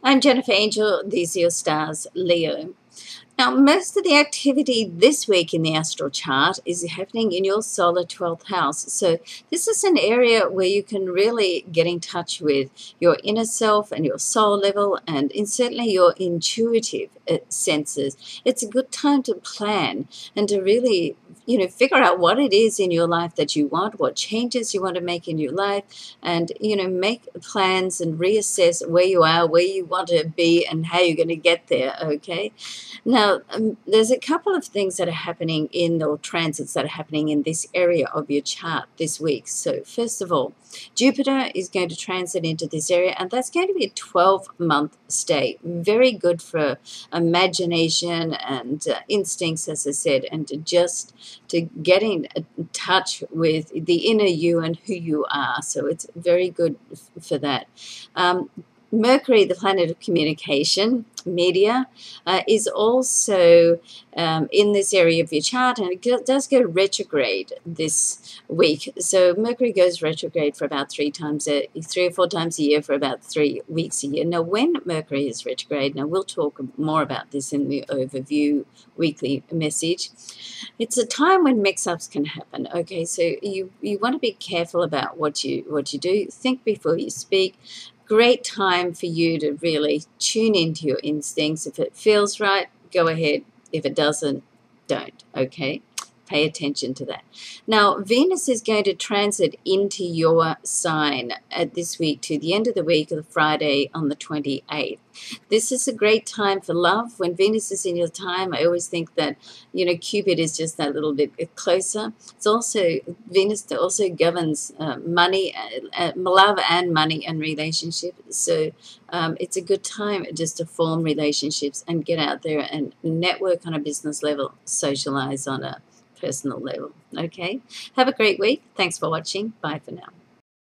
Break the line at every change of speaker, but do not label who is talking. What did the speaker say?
I'm Jennifer Angel. These are your stars, Leo. Now, most of the activity this week in the astral chart is happening in your solar 12th house. So, this is an area where you can really get in touch with your inner self and your soul level, and in certainly your intuitive uh, senses. It's a good time to plan and to really, you know, figure out what it is in your life that you want, what changes you want to make in your life, and, you know, make plans and reassess where you are, where you want to be, and how you're going to get there, okay? Now, um, there's a couple of things that are happening in, or transits that are happening in this area of your chart this week. So, first of all, Jupiter is going to transit into this area, and that's going to be a 12 month stay. Very good for imagination and uh, instincts, as I said, and to just to get in touch with the inner you and who you are. So, it's very good for that. Um, Mercury, the planet of communication, media, uh, is also um, in this area of your chart, and it does go retrograde this week. So Mercury goes retrograde for about three times, a, three or four times a year for about three weeks a year. Now, when Mercury is retrograde, now we'll talk more about this in the overview weekly message. It's a time when mix-ups can happen. Okay, so you you want to be careful about what you what you do. Think before you speak great time for you to really tune into your instincts. If it feels right, go ahead. If it doesn't, don't. Okay? Pay attention to that. Now, Venus is going to transit into your sign at this week to the end of the week, of Friday on the 28th. This is a great time for love. When Venus is in your time, I always think that, you know, Cupid is just that little bit closer. It's also, Venus that also governs uh, money, uh, uh, love and money and relationship. So um, it's a good time just to form relationships and get out there and network on a business level, socialize on a personal level. Okay? Have a great week. Thanks for watching. Bye for now.